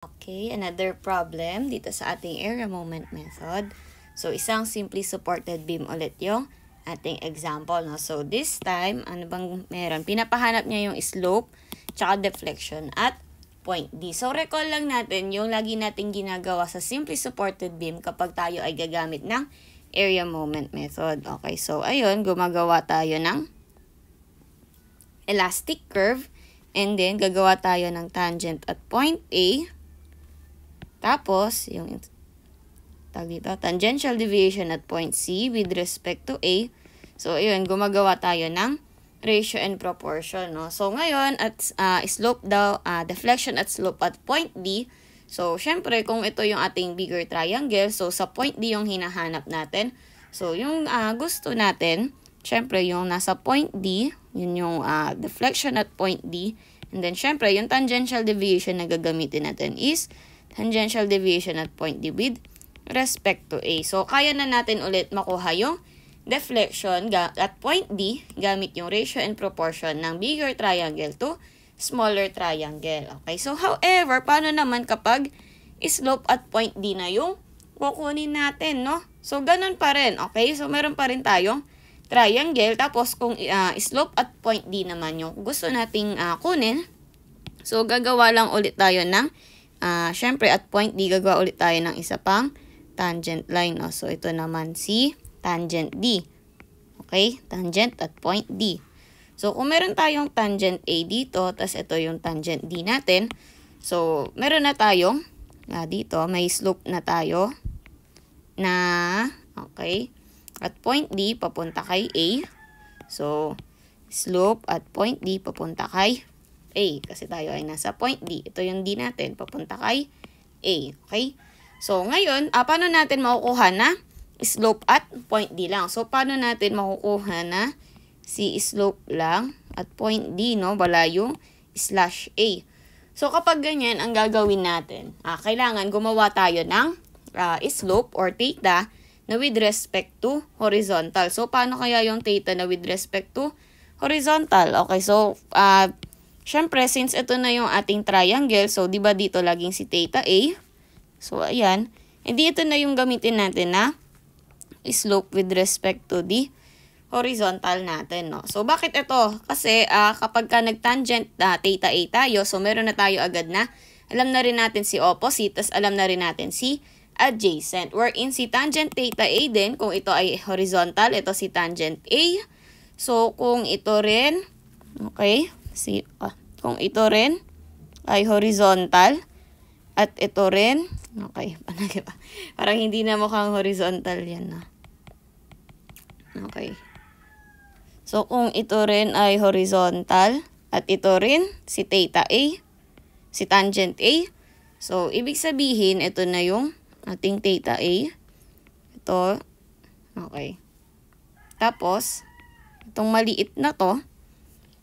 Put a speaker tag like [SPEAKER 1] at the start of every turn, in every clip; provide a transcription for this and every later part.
[SPEAKER 1] Okay, another problem dito sa ating area moment method. So, isang simply supported beam ulit yung ating example. No? So, this time, ano bang meron? Pinapahanap niya yung slope, tsaka deflection at point D. So, recall lang natin yung lagi natin ginagawa sa simply supported beam kapag tayo ay gagamit ng area moment method. Okay, so, ayun, gumagawa tayo ng elastic curve and then gagawa tayo ng tangent at point A tapos, yung tag dito, tangential deviation at point C with respect to A. So, ayun, gumagawa tayo ng ratio and proportion, no? So, ngayon, at uh, slope daw, uh, deflection at slope at point D. So, syempre, kung ito yung ating bigger triangle, so sa point D yung hinahanap natin. So, yung uh, gusto natin, syempre, yung nasa point D, yun yung uh, deflection at point D. And then, syempre, yung tangential deviation na gagamitin natin is tangential deviation at point D with respect to A. So, kaya na natin ulit makuha yung deflection at point D gamit yung ratio and proportion ng bigger triangle to smaller triangle. Okay, so however, paano naman kapag slope at point D na yung kukunin natin, no? So, ganun pa rin, okay? So, meron pa rin tayong triangle. Tapos, kung uh, slope at point D naman yung gusto nating uh, kunin, so, gagawa lang ulit tayo ng uh, syempre at point D, gagawa ulit tayo ng isa pang tangent line. No? So, ito naman si tangent D. Okay? Tangent at point D. So, kung meron tayong tangent A dito, tas ito yung tangent D natin. So, meron na tayong, uh, dito, may slope na tayo na, okay, at point D, papunta kay A. So, slope at point D, papunta kay A. Kasi tayo ay nasa point D. Ito yung D natin, papunta kay A. Okay? So, ngayon, ah, paano natin makukuha na slope at point D lang? So, paano natin makukuha na si slope lang at point D, no? Wala yung slash A. So, kapag ganyan ang gagawin natin, ah, kailangan gumawa tayo ng uh, slope or theta na with respect to horizontal. So, paano kaya yung theta na with respect to horizontal? Okay, so, uh, Siyempre, since ito na yung ating triangle, so di ba dito laging si theta A? So, ayan. Hindi ito na yung gamitin natin na slope with respect to the horizontal natin, no? So, bakit ito? Kasi uh, kapag ka nag-tangent na uh, theta A tayo, so meron na tayo agad na alam na rin natin si opposite, tas alam na rin natin si adjacent. Wherein si tangent theta A din, kung ito ay horizontal, ito si tangent A. So, kung ito rin, okay, si, ah, kung ito rin ay horizontal at ito rin, okay, parang hindi na mukhang horizontal yan na. Okay. So, kung ito rin ay horizontal at ito rin si theta A, si tangent A, so, ibig sabihin, ito na yung ating theta A. Ito, okay. Tapos, itong maliit na to,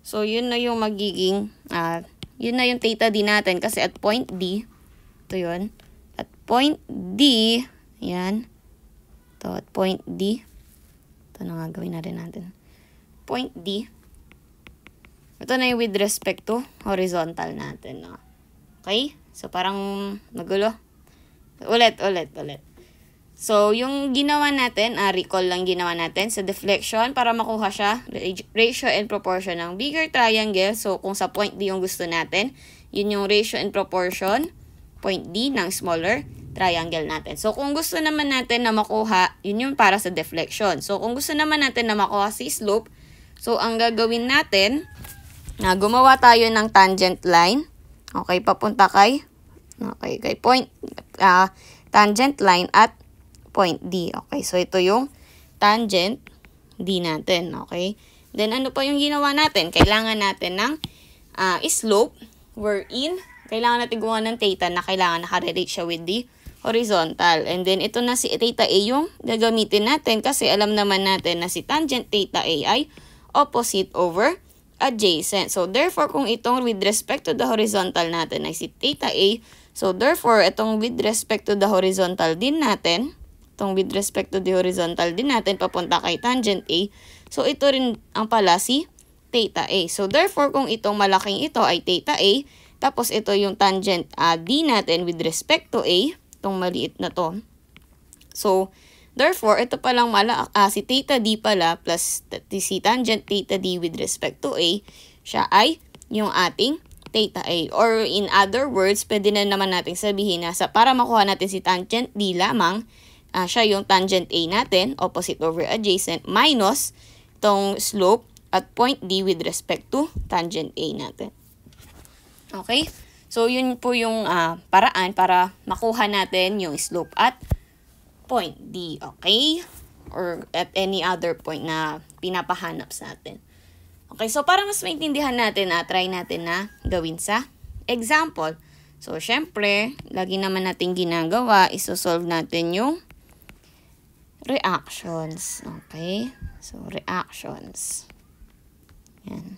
[SPEAKER 1] So, yun na yung magiging, uh, yun na yung theta D natin kasi at point D, ito yun. At point D, yan. Ito, at point D. Ito na nga gawin na rin natin. Point D. Ito na yung with respect to horizontal natin. No? Okay? So, parang magulo. Ulit, ulit, ulit. So, yung ginawa natin, uh, recall lang ginawa natin sa deflection para makuha siya, ratio and proportion ng bigger triangle. So, kung sa point D yung gusto natin, yun yung ratio and proportion, point D ng smaller triangle natin. So, kung gusto naman natin na makuha, yun yung para sa deflection. So, kung gusto naman natin na makuha si slope, so, ang gagawin natin, na uh, gumawa tayo ng tangent line. Okay, papunta kay, okay, kay point, uh, tangent line at point D. Okay, so ito yung tangent D natin. Okay, then ano pa yung ginawa natin? Kailangan natin ng uh, slope wherein kailangan natin gumawa ng theta na kailangan nakarelate siya with the horizontal. And then, ito na si theta A yung gagamitin natin kasi alam naman natin na si tangent theta A ay opposite over adjacent. So, therefore, kung itong with respect to the horizontal natin ay si theta A, so therefore, itong with respect to the horizontal din natin itong with respect to the horizontal din natin papunta kay tangent A. So, ito rin ang pala si theta A. So, therefore, kung itong malaking ito ay theta A, Tapos ito yung tangent uh, D natin with respect to A, itong maliit na to. So, therefore, ito palang mala, uh, si theta D pala plus si tangent theta D with respect to A, siya ay yung ating theta A. Or in other words, pwede na naman natin sabihin na sa, para makuha natin si tangent D lamang, uh, siya yung tangent A natin, opposite over adjacent, minus itong slope at point D with respect to tangent A natin. Okay? So, yun po yung uh, paraan para makuha natin yung slope at point D. Okay? Or at any other point na pinapahanap sa atin. Okay, so para mas maintindihan natin, uh, try natin na gawin sa example. So, syempre, lagi naman natin ginagawa, isosolve natin yung reactions. Okay? So, reactions. Yan.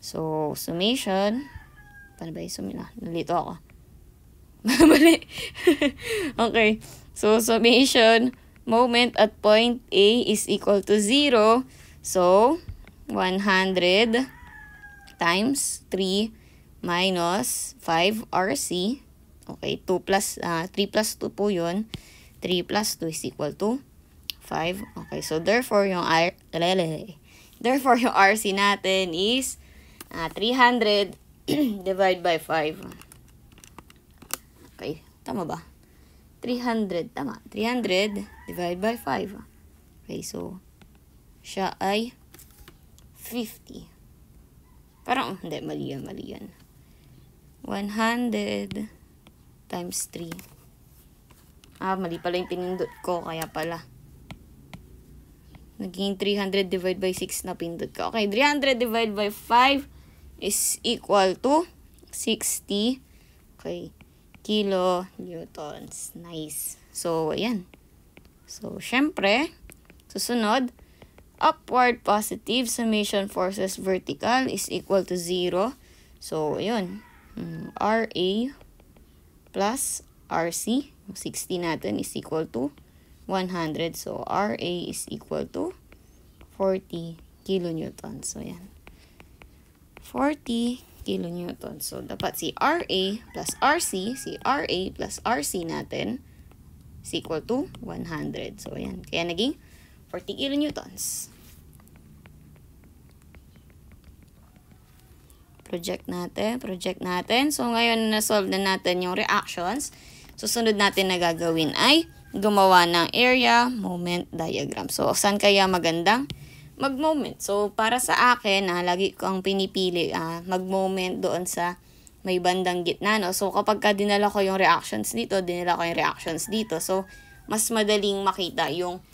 [SPEAKER 1] So, summation Paano ba yung sumila? Nalito ako. Mali. okay. So, summation moment at point A is equal to 0. So, 100 times 3 minus 5 RC. Okay, 2 plus, uh, 3 plus 2 po yun. 3 plus 2 is equal to 5. Okay, so therefore yung R, therefore yung RC natin is uh, 300 divide by 5. Okay, tama ba? 300, tama. 300 divide by 5. Okay, so, siya ay 50. Parang, hindi, mali yan, mali yan. 100 times 3. Ah, mali pala yung pinindot ko, kaya pala. Naging 300 divide by 6 na pindot ko. Okay, 300 divide by 5 is equal to 60 okay, kilo newtons. Nice. So, ayan. So, syempre, susunod, upward positive summation forces vertical is equal to 0. So, ayun. Hmm, RA plus RC, 60 natin is equal to 100. So, RA is equal to 40 kilonewtons. So, ayan. 40 kilonewton. So, dapat si RA plus RC, si RA plus RC natin is equal to 100. So, ayan. Kaya naging 40 kilonewtons. Project natin, project natin. So, ngayon na-solve na natin yung reactions. Susunod natin na gagawin ay gumawa ng area moment diagram. So, saan kaya magandang mag-moment. So, para sa akin, ah, lagi ko ang pinipili, ah, mag-moment doon sa may bandang gitna, no? So, kapag ka dinala ko yung reactions dito, dinala ko yung reactions dito. So, mas madaling makita yung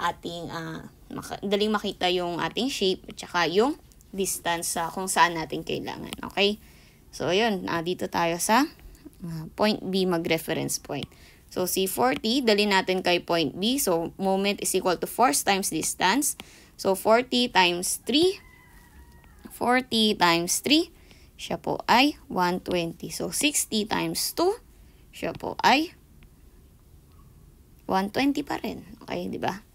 [SPEAKER 1] ating, ah, madaling makita yung ating shape at saka yung distance sa kung saan natin kailangan. Okay? So, ayun. Ah, dito tayo sa uh, point B, mag-reference point. So, C40, dali natin kay point B. So, moment is equal to force times distance. So, 40 times 3. 40 times 3. Siya po ay 120. So, 60 times 2. Siya po ay 120 pa rin. Okay, di ba?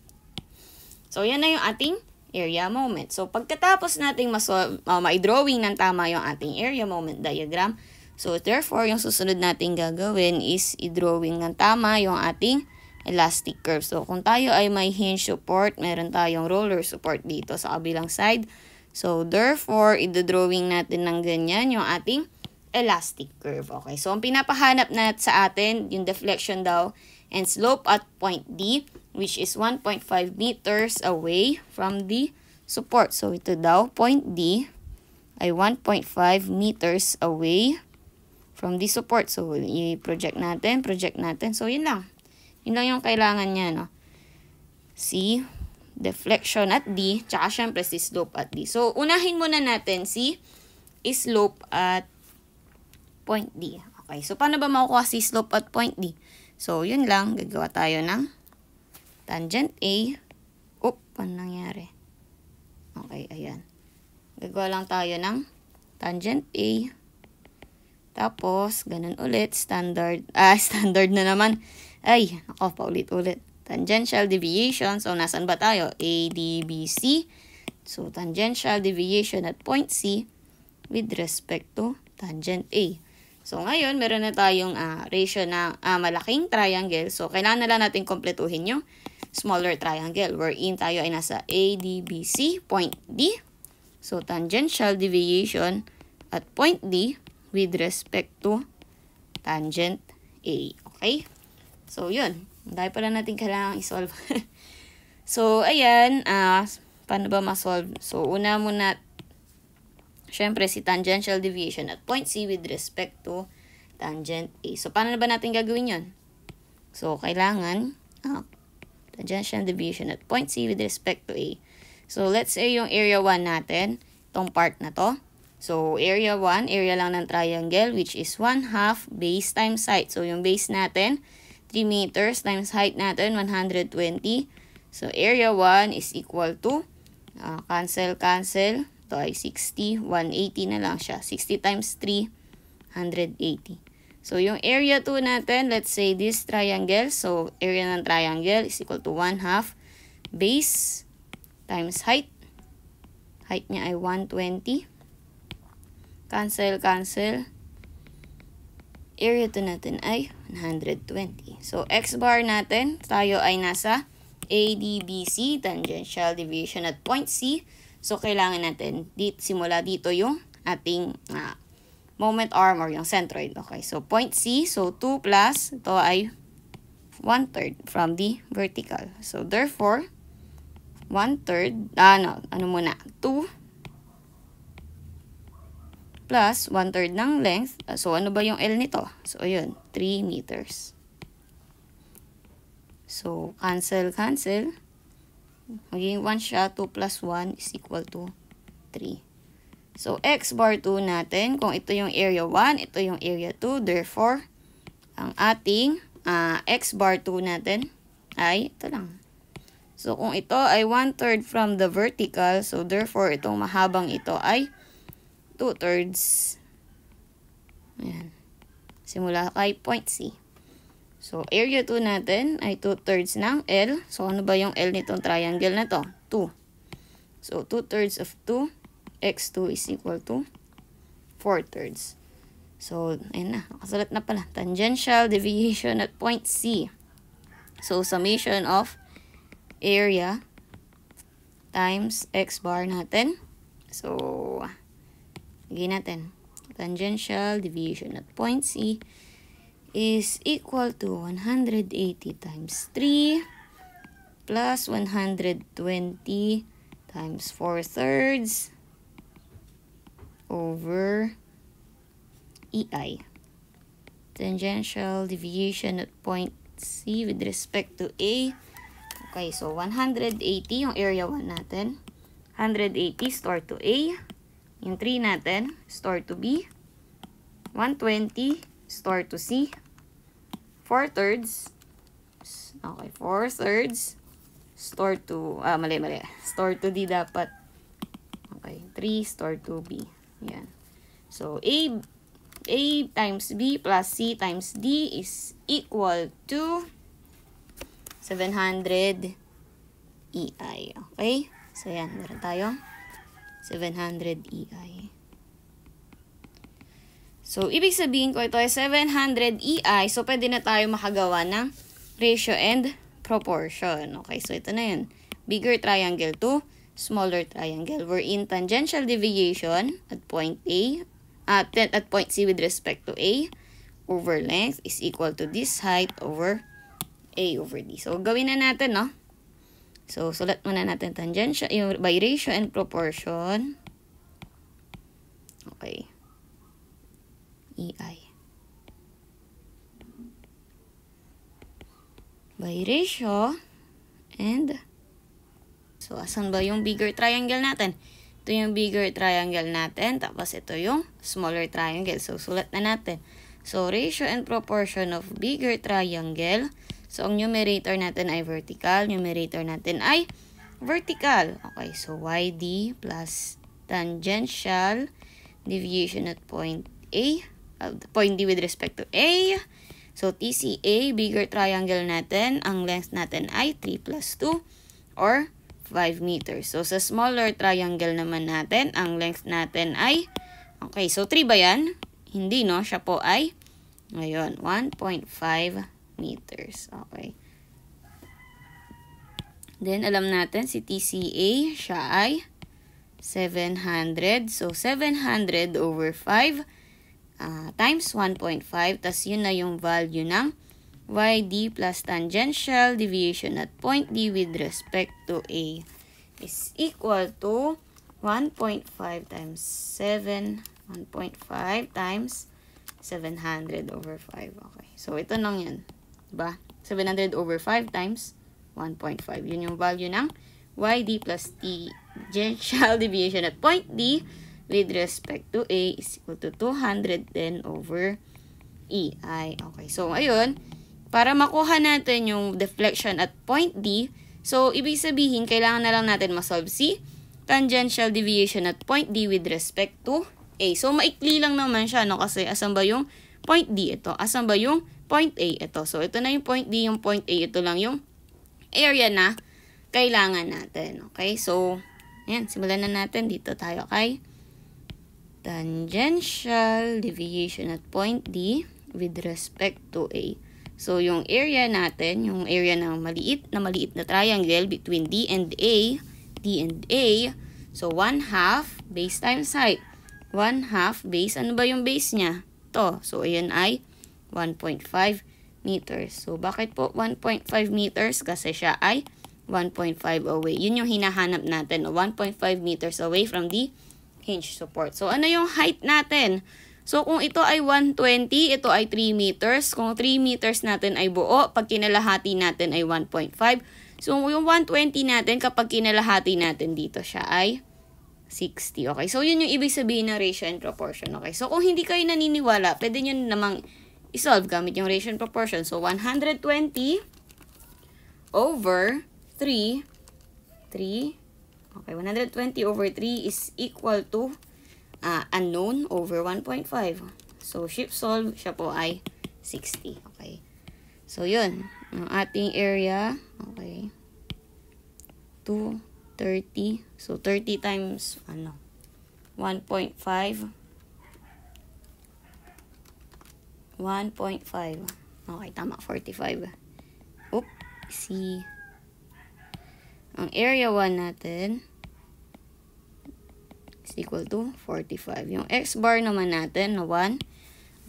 [SPEAKER 1] So, yan na yung ating area moment. So, pagkatapos nating uh, ma-drawing ng tama yung ating area moment diagram, so, therefore, yung susunod nating gagawin is i-drawing ng tama yung ating elastic curve. So, kung tayo ay may hinge support, meron tayong roller support dito sa kabilang side. So, therefore, i-drawing natin ng ganyan yung ating elastic curve. Okay, so ang pinapahanap na sa atin, yung deflection daw, and slope at point D, which is 1.5 meters away from the support. So, ito daw, point D ay 1.5 meters away from the support. So, i-project natin, project natin. So, yun lang. Yun lang yung kailangan niya, no? C, deflection at D, tsaka syempre si slope at D. So, unahin muna natin si slope at point D. Okay, so paano ba makukuha si slope at point D? So, yun lang. Gagawa tayo ng tangent A. Oop, paano nangyari? Okay, ayan. Gagawa lang tayo ng tangent A. Tapos, ganun ulit. Standard. Ah, standard na naman. Ay, ako, paulit-ulit. Tangential deviation. So, nasan ba tayo? A, D, B, C. So, tangential deviation at point C with respect to tangent A. So, ngayon, meron na tayong uh, ratio na uh, malaking triangle. So, kailangan na lang natin kompletuhin yung smaller triangle wherein tayo ay nasa ADBC, point D. So, tangential deviation at point D with respect to tangent A. Okay? So, yun. Dahil pala natin kailangan i-solve. so, ayan. Uh, paano ba ma-solve? So, una muna Siyempre, si tangential deviation at point C with respect to tangent A. So, paano ba natin gagawin yon? So, kailangan uh, tangential deviation at point C with respect to A. So, let's say yung area 1 natin, itong part na to. So, area 1, area lang ng triangle, which is 1 half base times height. So, yung base natin, 3 meters times height natin, 120. So, area 1 is equal to, uh, cancel, cancel, ito ay 60. 180 na lang siya. 60 times 3, 180. So, yung area 2 natin, let's say this triangle. So, area ng triangle is equal to 1 half base times height. Height niya ay 120. Cancel, cancel. Area 2 natin ay 120. So, x bar natin, tayo ay nasa ADBC, tangential division at point C. So, kailangan natin dito, simula dito yung ating uh, moment arm or yung centroid. Okay, so point C, so 2 plus, ito ay 1 third from the vertical. So, therefore, 1 third, ano, ano muna, 2 plus 1 third ng length. So, ano ba yung L nito? So, ayun, 3 meters. So, cancel, cancel. Magiging 1 siya, 2 plus 1 is equal to 3. So, x bar 2 natin, kung ito yung area 1, ito yung area 2, therefore, ang ating uh, x bar 2 natin ay ito lang. So, kung ito ay 1 third from the vertical, so therefore, itong mahabang ito ay 2 thirds. Ayan. Simula kay point C. So, area 2 natin ay 2 thirds ng L. So, ano ba yung L nitong triangle na to? 2. So, 2 thirds of 2, x2 is equal to 4 thirds. So, ayun na. Nakasulat na pala. Tangential deviation at point C. So, summation of area times x bar natin. So, lagay natin. Tangential deviation at point C is equal to 180 times 3 plus 120 times 4 thirds over EI. Tangential deviation at point C with respect to A. Okay, so 180 yung area 1 natin. 180 store to A. Yung 3 natin, store to B. 120 store to C. 4 thirds. Okay, 4 thirds. Store to, ah, mali, mali. Store to D dapat. Okay, 3 store to B. Yan. So, A, A times B plus C times D is equal to 700 EI. Okay? So, yan. Meron tayo 700 EI. So, ibig sabihin ko ito ay 700 EI. So, pwede na tayo makagawa ng ratio and proportion. Okay, so ito na yun. Bigger triangle to smaller triangle. We're in tangential deviation at point A, at, at point C with respect to A over length is equal to this height over A over D. So, gawin na natin, no? So, sulat muna natin tangential, yung by ratio and proportion. Okay. EI. By ratio and so asan ba yung bigger triangle natin? Ito yung bigger triangle natin tapos ito yung smaller triangle. So sulat na natin. So ratio and proportion of bigger triangle. So ang numerator natin ay vertical, numerator natin ay vertical. Okay, so YD plus tangential deviation at point A uh, point D with respect to A. So, TCA, bigger triangle natin, ang length natin ay 3 plus 2 or 5 meters. So, sa smaller triangle naman natin, ang length natin ay Okay, so 3 ba yan? Hindi, no? Siya po ay, ngayon, 1.5 meters. Okay. Then, alam natin, si TCA, siya ay 700. So, 700 over 5 uh, times 1.5. Tapos, yun na yung value ng YD plus tangential deviation at point D with respect to A is equal to 1.5 times 7, 1.5 times 700 over 5. Okay. So, ito lang yan. Diba? 700 over 5 times 1.5. Yun yung value ng YD plus T tangential deviation at point D with respect to A is equal to 210 over EI. Okay. So, ayun. Para makuha natin yung deflection at point D, so, ibig sabihin, kailangan na lang natin masolve si tangential deviation at point D with respect to A. So, maikli lang naman siya, no? Kasi, asan ba yung point D ito? Asan ba yung point A ito? So, ito na yung point D, yung point A, ito lang yung area na kailangan natin. Okay? So, ayan, simulan na natin. Dito tayo kay tangential deviation at point D with respect to A. So, yung area natin, yung area ng maliit na maliit na triangle between D and A, D and A, so 1 half base times height. 1 half base, ano ba yung base niya? To. So, ayan ay 1.5 meters. So, bakit po 1.5 meters? Kasi siya ay 1.5 away. Yun yung hinahanap natin, 1.5 meters away from the hinge support. So, ano yung height natin? So, kung ito ay 120, ito ay 3 meters. Kung 3 meters natin ay buo, pag kinalahati natin ay 1.5. So, yung 120 natin, kapag kinalahati natin dito siya ay 60. Okay, so yun yung ibig sabihin ng ratio and proportion. Okay, so kung hindi kayo naniniwala, pwede nyo namang isolve gamit yung ratio and proportion. So, 120 over 3, 3, okay, 120 over 3 is equal to uh, unknown over 1.5. So, shift solve, siya po ay 60. Okay. So, yun. Ang ating area, okay. 230. So, 30 times, ano, 1.5. 1.5. Okay, tama. 45. Oop. See. Ang area 1 natin, is equal to 45. Yung x bar naman natin na 1.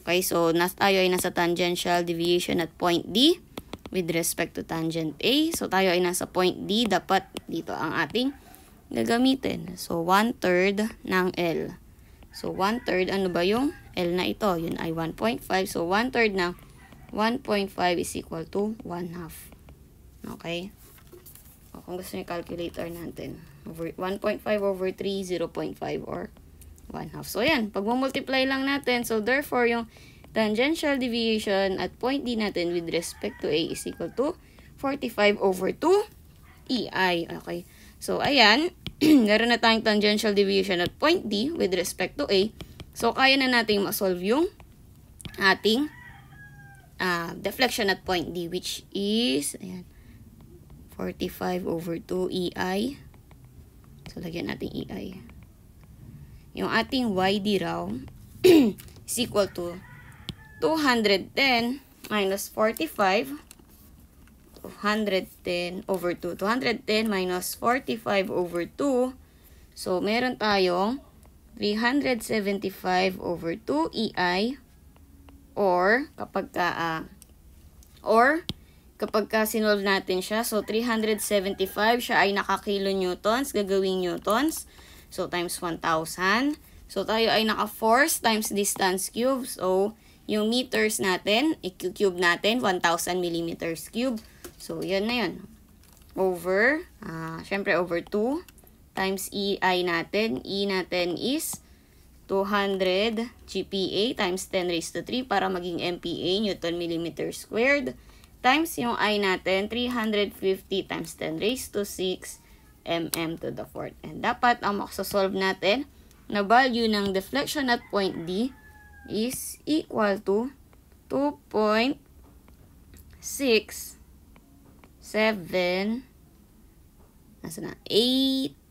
[SPEAKER 1] Okay, so nas tayo ay nasa tangential deviation at point D with respect to tangent A. So tayo ay nasa point D, dapat dito ang ating gagamitin. So 1 third ng L. So 1 third, ano ba yung L na ito? Yun ay 1.5. So 1 third ng 1.5 is equal to 1 half. Okay? O, kung gusto niyo calculator natin. Over 1.5 over 3, 0.5 or 1 half. So, ayan. Pag multiply lang natin, so therefore, yung tangential deviation at point D natin with respect to A is equal to 45 over 2 EI. Okay. So, ayan. Meron na tayong tangential deviation at point D with respect to A. So, kaya na natin ma-solve yung ating uh, deflection at point D which is, ayan, 45 over 2 EI So, lagyan natin EI. Yung ating YD raw is equal to 210 minus 45. 210 over 2. 210 minus 45 over 2. So, meron tayong 375 over 2 EI or kapag ka, uh, or kapag ka sinolve natin siya, so 375 siya ay nakakilo newtons, gagawing newtons. So times 1,000. So tayo ay naka-force times distance cube. So yung meters natin, i-cube natin, 1,000 millimeters cube. So yan na yun. Over, uh, syempre over 2 times EI natin. E natin is 200 GPa times 10 raised to 3 para maging MPa, Newton millimeter squared times yung i natin, 350 times 10 raised to 6 mm to the fourth. And dapat ang makasosolve natin na value ng deflection at point D is equal to 2.67 nasa na 8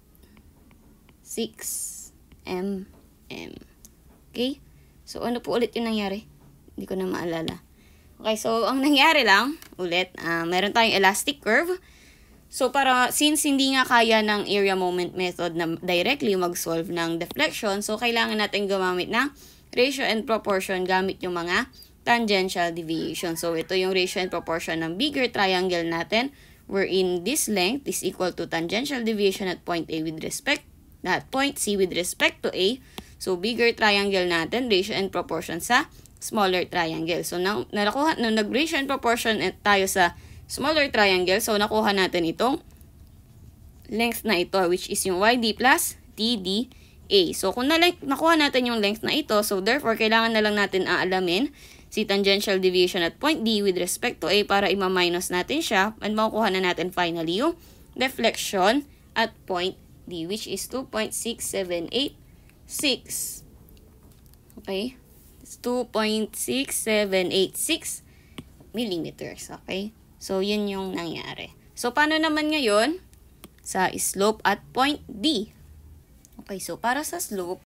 [SPEAKER 1] 6 mm. Okay? So, ano po ulit yung nangyari? Hindi ko na maalala. Okay, so, ang nangyari lang, ulit, uh, meron tayong elastic curve. So, para, since hindi nga kaya ng area moment method na directly mag-solve ng deflection, so, kailangan natin gumamit ng ratio and proportion gamit yung mga tangential deviation. So, ito yung ratio and proportion ng bigger triangle natin wherein this length is equal to tangential deviation at point A with respect, at point C with respect to A. So, bigger triangle natin, ratio and proportion sa smaller triangle. So, nang, nalakuha, nung nag-ratio and proportion tayo sa smaller triangle, so nakuha natin itong length na ito, which is yung YD plus TDA. So, kung na nakuha natin yung length na ito, so therefore, kailangan na lang natin aalamin si tangential deviation at point D with respect to A para ima-minus natin siya and makukuha na natin finally yung deflection at point D which is 2.6786. Okay? It's 2.6786 millimeters. Okay? So, yun yung nangyari. So, paano naman ngayon sa slope at point D? Okay, so para sa slope,